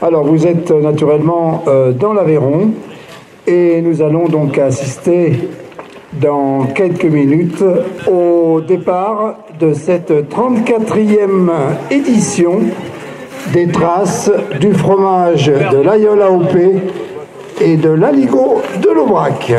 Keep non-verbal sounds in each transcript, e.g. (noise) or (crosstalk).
Alors, vous êtes euh, naturellement euh, dans l'Aveyron et nous allons donc assister dans quelques minutes au départ de cette 34e édition des traces du fromage de l'Aïol AOP et de l'Aligo de l'Aubrac.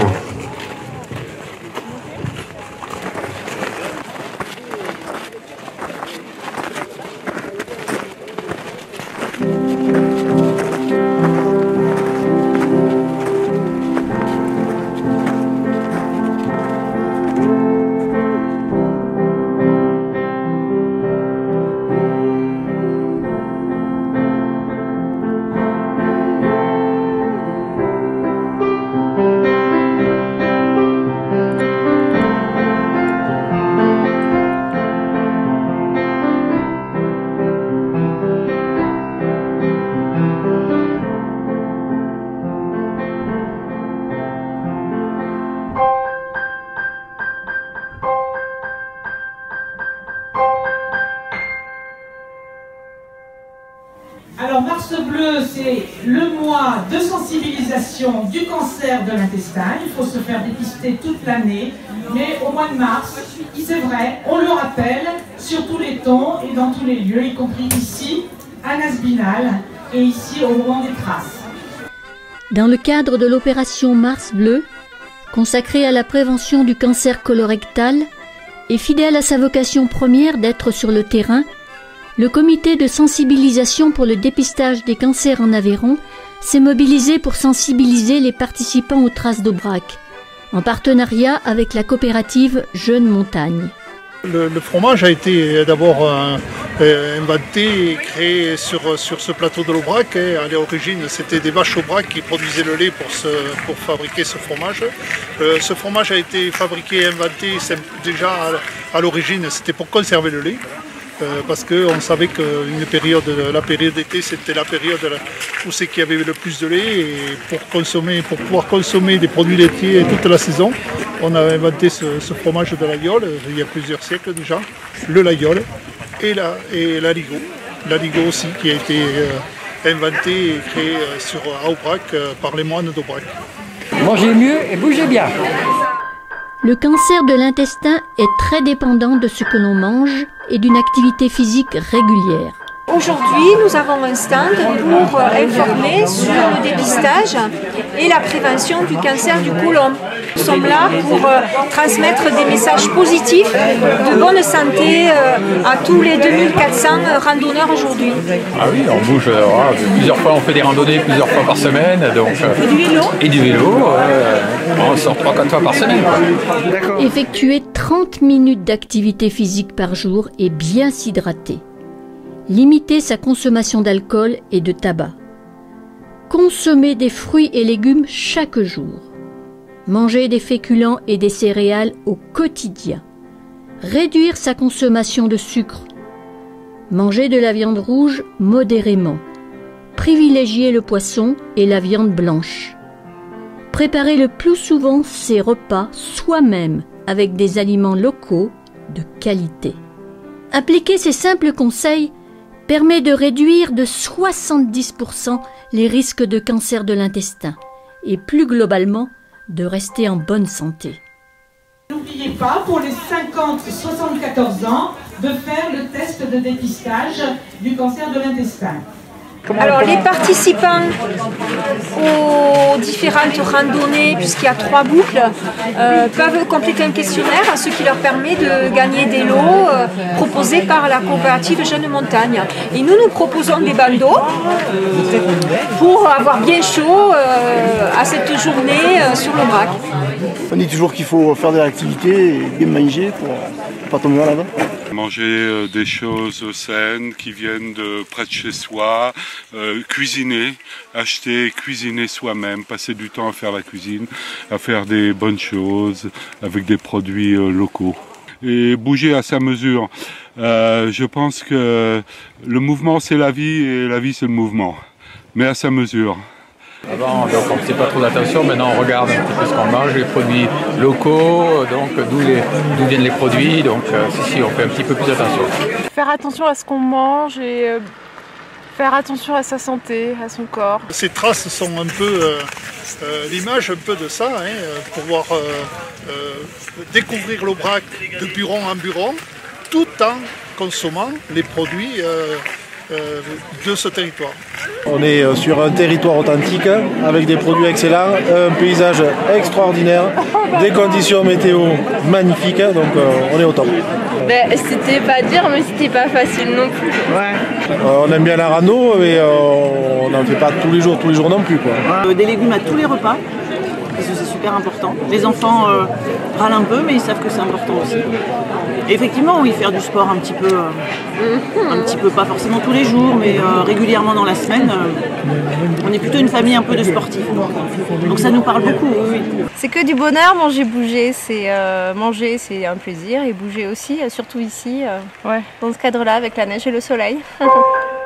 Mars Bleu, c'est le mois de sensibilisation du cancer de l'intestin. Il faut se faire dépister toute l'année. Mais au mois de mars, c'est vrai, on le rappelle sur tous les tons et dans tous les lieux, y compris ici, à Nasbinal et ici au moment des traces. Dans le cadre de l'opération Mars Bleu, consacrée à la prévention du cancer colorectal et fidèle à sa vocation première d'être sur le terrain, le comité de sensibilisation pour le dépistage des cancers en Aveyron s'est mobilisé pour sensibiliser les participants aux traces d'Aubrac, en partenariat avec la coopérative Jeune Montagne. Le, fromage a été d'abord euh, euh, inventé et créé sur, ce plateau de l'Aubrac. Et à l'origine, c'était des vaches Aubrac qui produisaient le lait pour, fabriquer ce fromage. Euh, ce fromage a été fabriqué et inventé déjà à l'origine, c'était pour conserver le lait. Euh, parce qu'on savait que la période d'été, c'était la période où c'est qu'il y avait le plus de lait. Et pour, consommer, pour pouvoir consommer des produits laitiers toute la saison, on a inventé ce, fromage de l'aïole euh, il y a plusieurs siècles déjà, le laïole et la et l'aligo. L'aligo aussi qui a été euh, inventé et créé sur Aubrac par les moines d'Aubrac. Mangez mieux et bougez bien. Le cancer de l'intestin est très dépendant de ce que l'on mange et d'une activité physique régulière. Aujourd'hui, nous avons un stand pour euh, informer sur le dépistage et la prévention du cancer du côlon. Nous sommes là pour euh, transmettre des messages positifs de bonne santé euh, à tous les 2400 randonneurs aujourd'hui. Ah oui, on bouge plusieurs fois, on fait des randonnées plusieurs fois par semaine. Donc, Et du vélo et du vélo, euh, on sort 3-4 fois par semaine. Effectuer 30 minutes d'activité physique par jour et bien s'hydrater. Limiter sa consommation d'alcool et de tabac. Consommer des fruits et légumes chaque jour. Manger des féculents et des céréales au quotidien. Réduire sa consommation de sucre. Manger de la viande rouge modérément. Privilégier le poisson et la viande blanche. Préparer le plus souvent ses repas soi-même avec des aliments locaux de qualité. Appliquer ces simples conseils permet de réduire de 70% les risques de cancer de l'intestin et plus globalement de rester en bonne santé. N'oubliez pas, pour les 50-74 ans, de faire le test de dépistage du cancer de l'intestin. Alors les participants aux différentes randonnées, puisqu'il y a trois boucles, euh, peuvent compléter un questionnaire, ce qui leur permet de gagner des lots euh, proposés par la coopérative Jeune Montagne. Et nous, nous proposons des bandeaux pour avoir bien chaud euh, à cette journée euh, sur le brac. On dit toujours qu'il faut faire de l'activité et bien manger pour Manger euh, des choses saines qui viennent de près de chez soi, euh, cuisiner, acheter, cuisiner soi-même, passer du temps à faire la cuisine, à faire des bonnes choses avec des produits euh, locaux. Et bouger à sa mesure. Je pense que le mouvement c'est la vie et la vie c'est le mouvement, mais à sa mesure. Avant, donc, on ne faisait pas trop d'attention. Maintenant, on regarde un petit peu ce qu'on mange, les produits locaux, donc d'où viennent les produits. Donc, euh, si, si, on fait un petit peu plus attention. faire attention à ce qu'on mange et euh, Faire attention à sa santé, à son corps. Ces traces sont un peu euh, euh, l'image un peu de ça, hein, euh, pouvoir euh, euh, découvrir l'Aubrac de buron en buron, tout en consommant les produits euh, euh, de ce territoire. On est euh, sur un territoire authentique avec des produits excellents, un paysage extraordinaire, des conditions météo magnifiques, donc euh, on est au top. Ben, c'était pas dur, mais c'était pas facile non plus. Euh, on aime bien la rando, mais euh, on n'en fait pas tous les jours, tous les jours non plus. Quoi. Euh, des légumes à tous les repas, parce que c'est super important. Les enfants euh, râlent un peu, mais ils savent que c'est important aussi. Et effectivement, oui, faire du sport un petit peu, euh, un petit peu, pas forcément tous les jours, mais euh, régulièrement dans la semaine. euh, on est plutôt une famille un peu de sportifs. Donc ça nous parle beaucoup, oui. C'est que du bonheur, manger, bouger, c'est euh, manger, c'est un plaisir et bouger aussi, surtout ici, euh, dans ce cadre-là avec la neige et le soleil. (laughs)